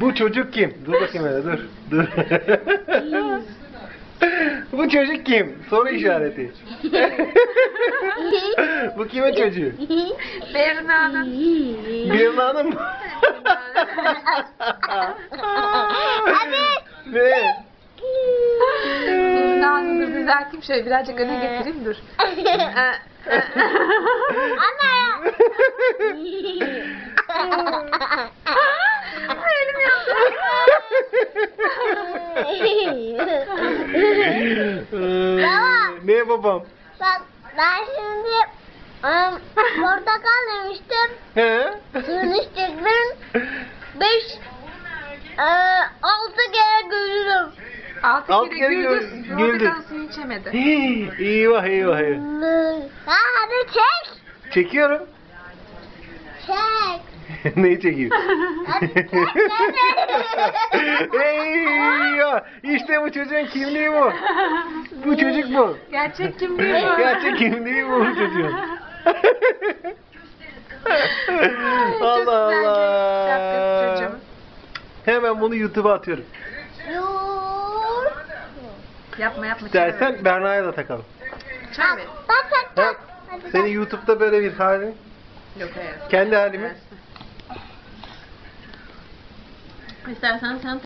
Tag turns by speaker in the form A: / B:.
A: Bu çocuk kim? Dur bakayım hele dur. Dur. Bu çocuk kim? Soru işareti. Bu kimin çocuğu?
B: Berna'nın.
A: Bir hanım mı? ne?
B: Berna'nın dur düzelteyim şöyle birazcık öne getireyim dur. Ee,
A: Ee, ne babam?
C: Bak ben şimdi ım, portakal demiştim.
A: He?
C: Suyunu içecektim. Beş, e, altı kere güldüm.
B: Altı
A: Alt
B: kere
A: kere
B: güldü.
A: güldü.
B: Portakal suyu içemedi.
A: Eyvah eyvah eyvah.
C: Ha, hadi çek.
A: Çekiyorum. Neyi çekeyim?
C: Hadi.
A: Eyvah! İşte bu çocuğun kimliği bu. Bu çocuk bu.
B: Gerçek kimliği bu.
A: Gerçek kimliği bu bu çocuğun. Allah Allah. Hemen bunu YouTube'a atıyorum.
B: Yapma yapma.
A: İstersen Berna'ya da takalım.
B: Çay ver.
C: Bak bak
A: Ha?
C: bak. Hadi
A: Senin
C: bak.
A: YouTube'da böyle bir halin.
B: Yok hayır.
A: Kendi halimi.
B: Is that Santa